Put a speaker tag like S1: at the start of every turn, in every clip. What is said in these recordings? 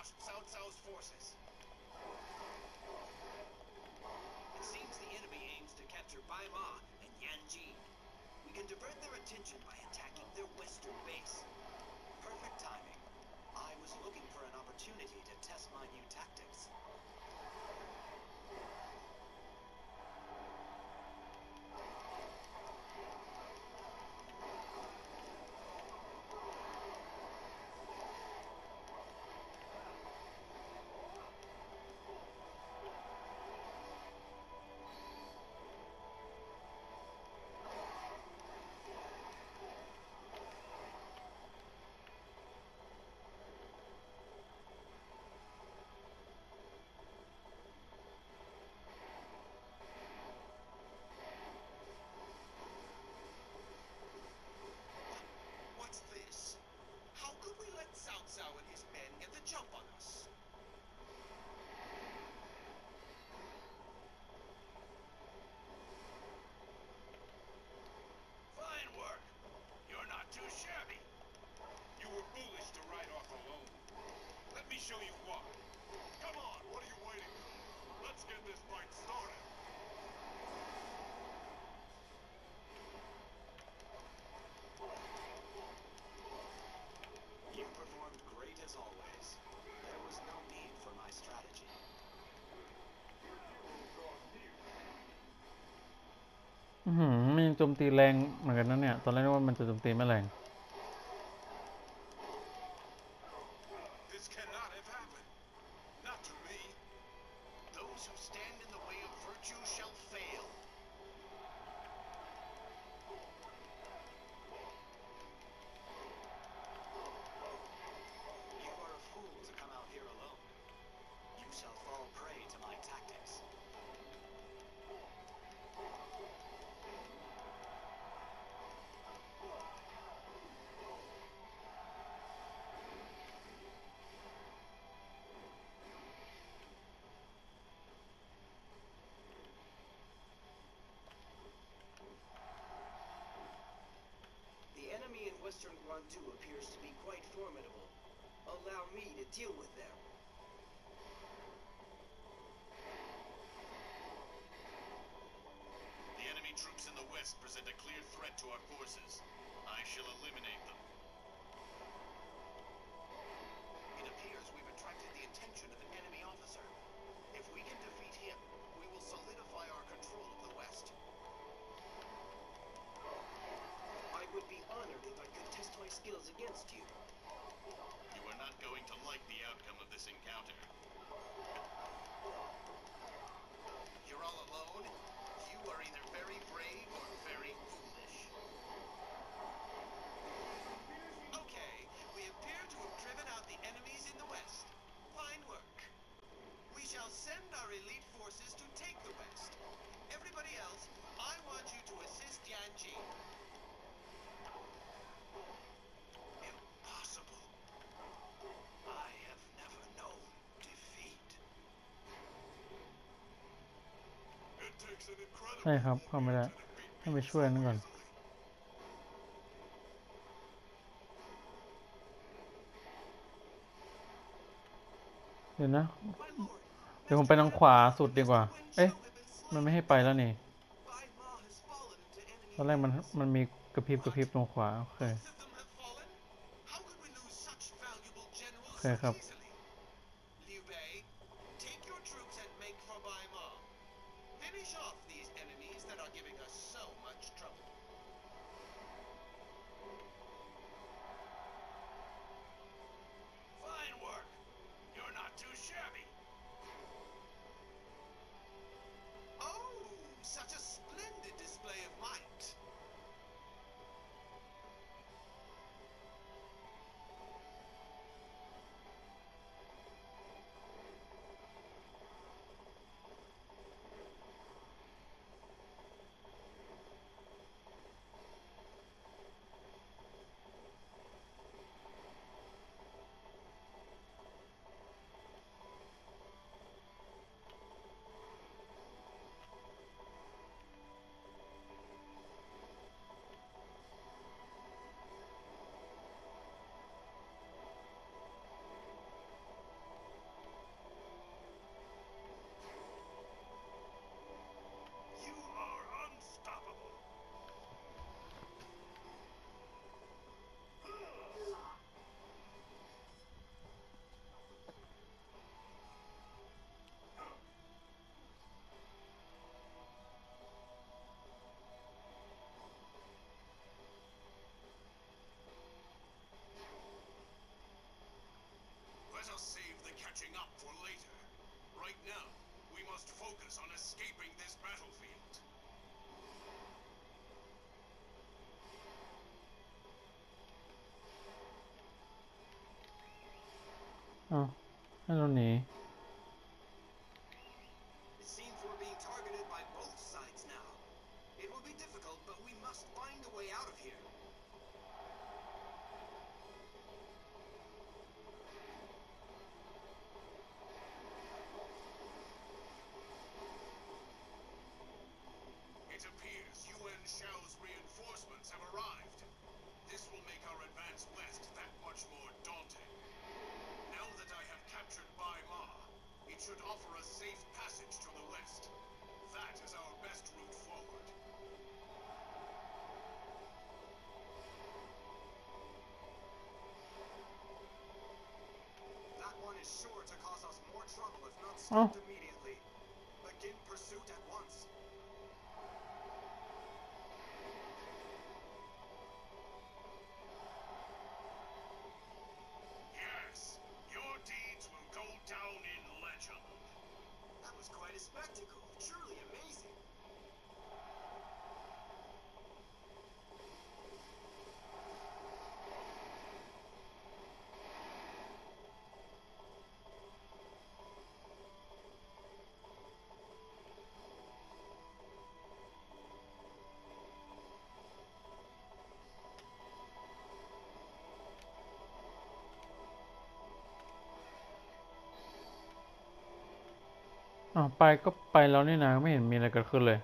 S1: crushed Cao forces.
S2: It seems the enemy aims to capture Bai Ma and Yan Jin. We can divert their attention by attacking their western base. Perfect timing. I was looking for an opportunity to test my new tactics.
S3: มันยังโจมตีแรงเหมือนกันนะเนี่ย ตอนแรกนึกว่ามันจะโจมตีไม่แรง
S2: western Guandu appears to be quite formidable. Allow me to deal with them.
S4: The enemy troops in the west present a clear threat to our forces. I shall eliminate them.
S2: Skills against you.
S4: You are not going to like the outcome of this encounter.
S1: You're all alone? You are either very brave or very foolish. Okay, we appear to have driven out the enemies in the West. Fine work. We shall send our elite forces to take the West.
S3: ใช่ครับเข้าไม่ได้ให้ไปช่วยนั่นก่อนเดี๋ยวนะเดี๋ยวผมไปทางขวาสุดดีกว่า เอ๊ะ มันไม่ให้ไปแล้วนี่ตอนแรกมันมันมีกระพริบกระพริบตรงขวา โอเค
S1: Both of them have fallen? How could we lose such valuable generals
S3: Okay,
S1: so
S3: ครับ Right now, we must focus on escaping this battlefield.
S5: Oh, I don't need.
S1: It seems we're being targeted by both sides now. It will be difficult, but we must find a way out of here.
S3: Should offer us safe passage to the west. That is our best route forward.
S1: That one is sure to cause us more trouble if not
S5: Oh.
S1: stopped immediately. Quite
S5: อ้าวไปก็ไปแล้วนี่นะไม่เห็นมีอะไรเกิดขึ้นเลย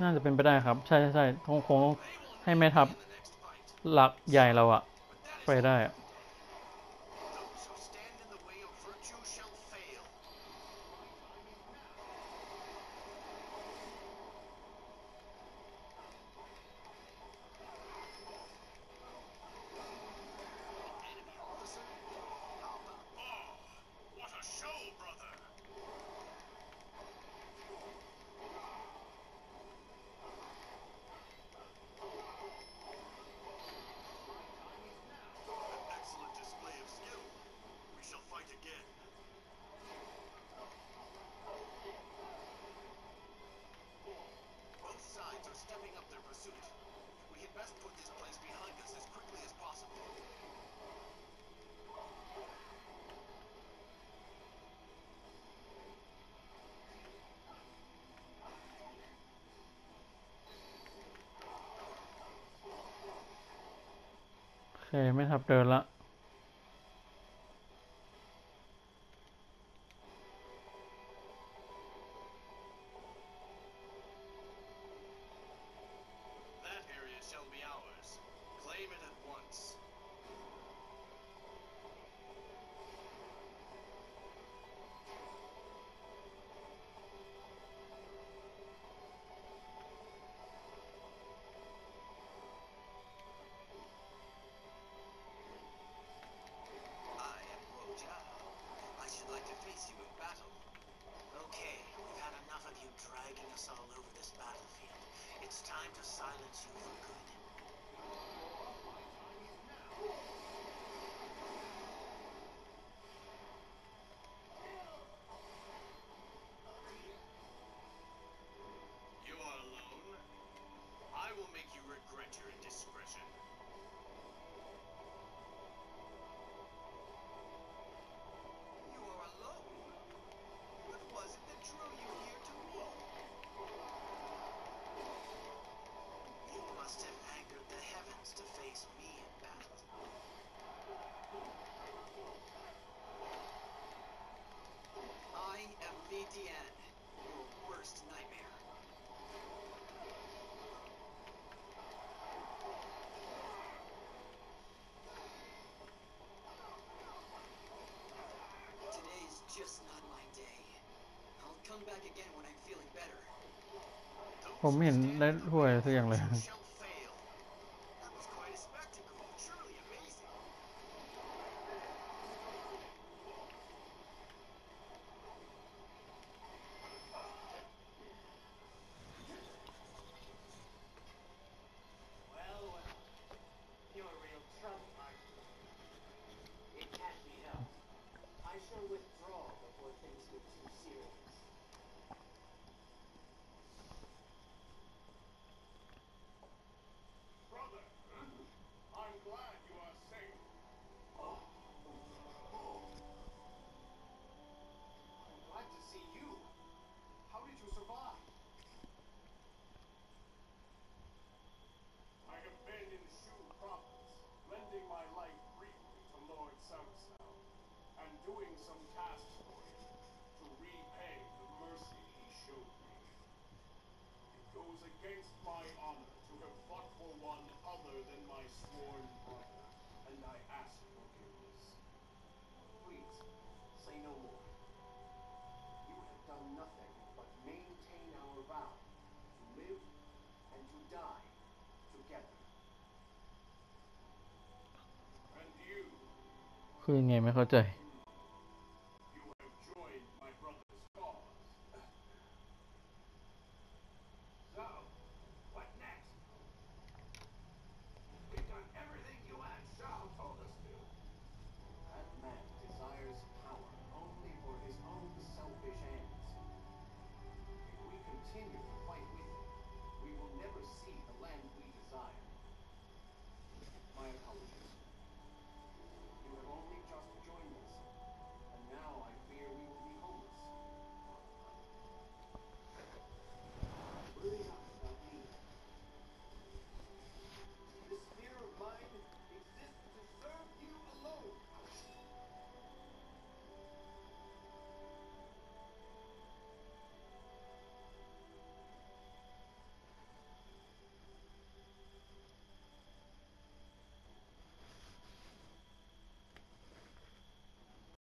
S5: น่าจะเป็นไปได้ครับ ใช่ใช่ใช่คงคงให้แม่ทัพหลักใหญ่เราอะไปได้อะ
S3: เค ไม่ทับเดินละ
S2: battle.
S4: Okay, we've had enough of you dragging us all over this battlefield. It's time to silence you for good.
S3: ผมไม่เห็นได้ถ้วยสักอย่างเลย
S6: before things get too serious.
S1: Brother, I'm glad showed me. It goes against my honor to have fought for one other than my sworn brother, and I ask forgiveness.
S6: Please, say no more. You have done nothing but maintain our vow to live and to die together.
S1: And you,
S3: คือยังไงไม่เข้าใจ